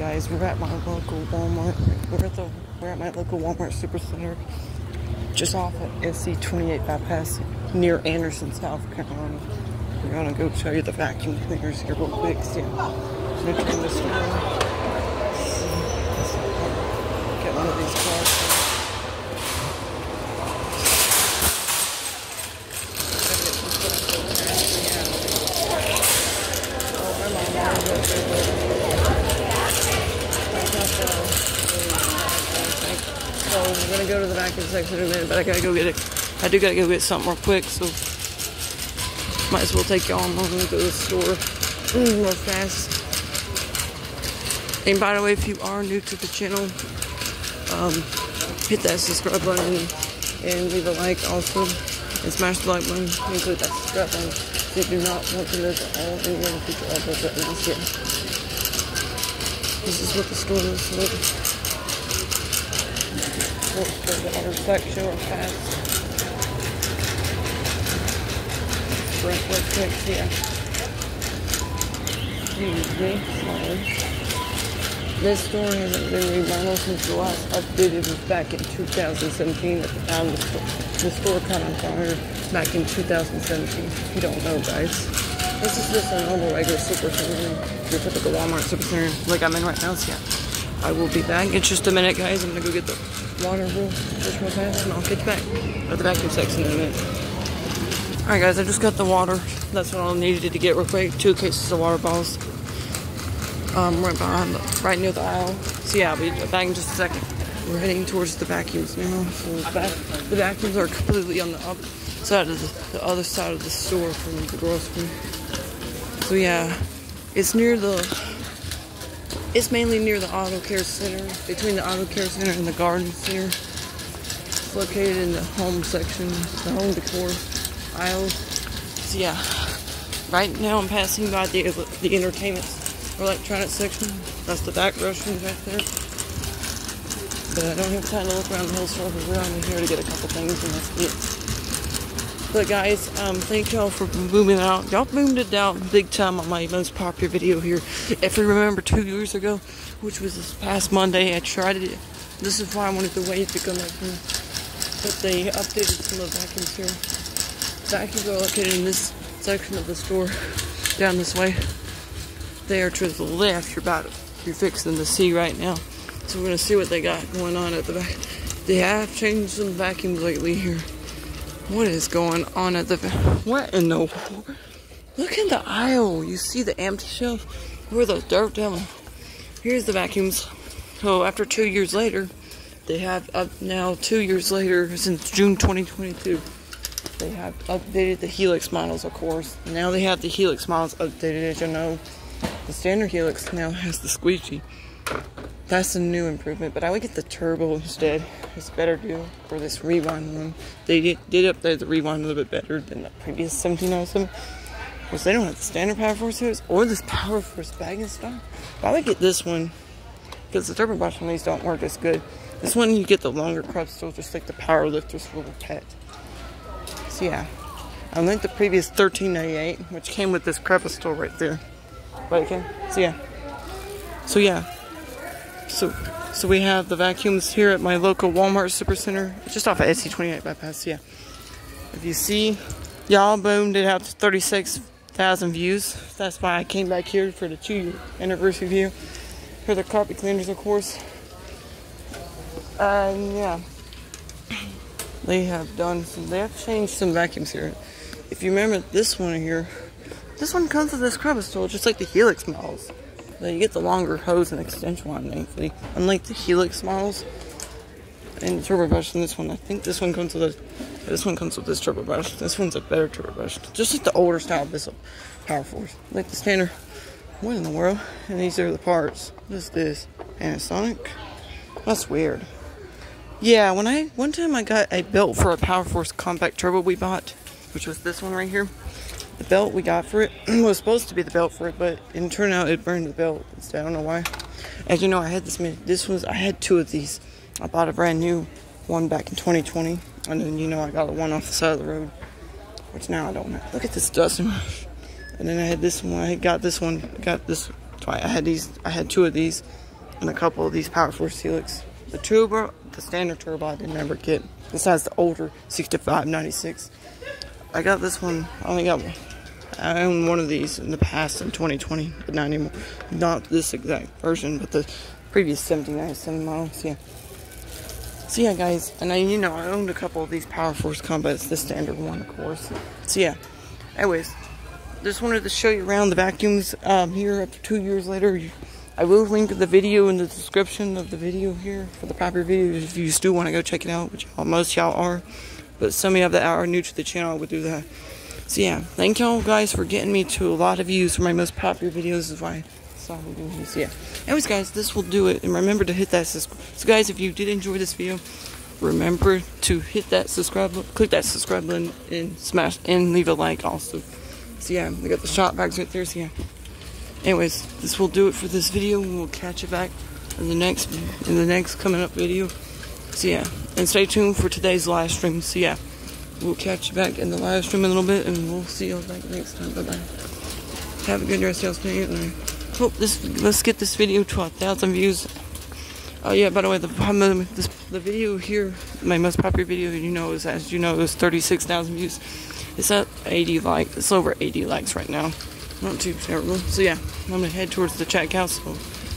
guys, we're at my local Walmart. We're at the we're at my local Walmart Supercenter, just off at SC 28 bypass near Anderson, South Carolina. We're gonna go show you the vacuum cleaners here real quick. See, entering the store. Get one of these cars. Section in minute, but I gotta go get it. I do gotta go get something real quick, so might as well take y'all along to the store real fast. And by the way, if you are new to the channel, um, hit that subscribe button and leave a like also. And smash the like button and click that subscribe button you do not want to miss all the other future that. This is what the store looks like. The other section real fast. Break real quick here. Me, sorry. This store hasn't been remodeled since the last updated was back in 2017 at the time the store, caught on fire back in 2017. If you don't know, guys. This is just a normal regular super center, your typical Walmart super center like I'm in right now. So yeah, I will be back in just a minute, guys. I'm gonna go get the water real just real fast, and I'll get back at the vacuum section in a minute. All right, guys, I just got the water. That's what I needed to get real quick. Two cases of water bottles. Um, right behind, the, right near the aisle. So yeah, I'll be back in just a second. We're heading towards the vacuums now. So the, vacuums are completely on the upside of the, the other side of the store from the grocery. So yeah, it's near the. It's mainly near the auto care center, between the auto care center and the garden center. It's located in the home section, the home decor aisle. So yeah, right now I'm passing by the the entertainment electronic section. That's the back restrooms right there. But I don't have time to look around the whole store because we're only here to get a couple things and that's it. But guys, um, thank y'all for booming out. Y'all boomed it out big time on my most popular video here. If you remember two years ago, which was this past Monday, I tried it. This is why I wanted to wait to come back here. But they updated some of the vacuums here. Vacuums are located in this section of the store, down this way there to the left you're about you're fixing to see right now. So we're gonna see what they got going on at the back. They have changed some vacuums lately here. What is going on at the what in the look in the aisle. You see the empty shelf where the dirt down. Here's the vacuums. So after two years later, they have up now two years later since June 2022. They have updated the Helix models, of course. Now they have the Helix models updated, as you know. The standard Helix now has the squeegee. That's a new improvement, but I would get the turbo instead. It's better deal for this rewind one. They did, did update the rewind a little bit better than the previous 1707. Because they don't have the standard Power Force hose or this Power Force bag and stuff. But I would get this one because the turbo brush on these don't work as good. This one you get the longer still just like the Power Lifters little pet. So yeah, I like the previous 1398, which came with this crevice tool right there. But okay, so yeah. So yeah. So so we have the vacuums here at my local Walmart Supercenter, just off of SC 28 bypass. Yeah. If you see, y'all boomed it out to 36,000 views. That's why I came back here for the two year anniversary view for the carpet cleaners, of course. And yeah, they have done some. They have changed some vacuums here. If you remember this one here, this one comes with this crevice tool, just like the Helix models. You get the longer hose and extension one, thankfully. Unlike the Helix models and turbo brush in this one, I think this one comes with a, this one comes with this turbo brush. This one's a better turbo brush. Just like the older style this Power Force. Like the standard, what in the world? And these are the parts. What is this? Panasonic? That's weird. Yeah, when I, one time I got a belt for a Power Force compact turbo we bought, which was this one right here the belt we got for it was supposed to be the belt for it, but it turned out it burned the belt. I don't know why. As you know, I had this. many. This was I had two of these. I bought a brand new one back in 2020, and then you know I got the one off the side of the road, which now I don't. Look at this dust. And then I had this one. I got this one. Got this. I had these. I had two of these. and a couple of these Power Force Helix. The turbo, the standard turbo, I didn't ever get. Besides the older 6596. I got this one. I only got. one. I owned one of these in the past in 2020, but not anymore. Not this exact version, but the previous 1797 model. So yeah. So yeah, guys, and I, you know, I owned a couple of these Power Force Compacts, the standard one, of course. So yeah. Anyways, just wanted to show you around the vacuums um, here after two years later. I will link the video in the description of the video here for the proper video if you still want to go check it out, which most y'all are. But some of y'all that are new to the channel would do that. So yeah, thank y'all guys for getting me to a lot of views for my most popular videos. Is why this. Yeah. Anyways, guys, this will do it. And remember to hit that subscribe. So guys, if you did enjoy this video, remember to hit that subscribe, click that subscribe button, and smash and leave a like also. So yeah, we got the shot bags right there. So yeah. Anyways, this will do it for this video. We'll catch you back in the next in the next coming up video. So yeah, and stay tuned for today's live stream. So yeah, we'll catch you back in the live stream a little bit, and we'll see you back next time. Bye bye. Have a good rest of your day, and I hope this. Let's get this video to a thousand views. Oh yeah, by the way, the this, the video here, my most popular video, you know, is as you know, is thirty six thousand views. It's at eighty likes. It's over eighty likes right now. Not too terrible. So yeah, I'm gonna head towards the chat house.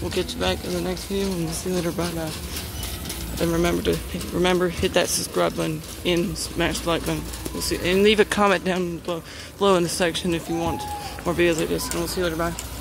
We'll get you back in the next video, and we'll see you later. Bye bye. And remember to remember hit that subscribe button and smash the like button. We'll see, and leave a comment down below, below in the section if you want more videos like this. And we'll see you later. Bye.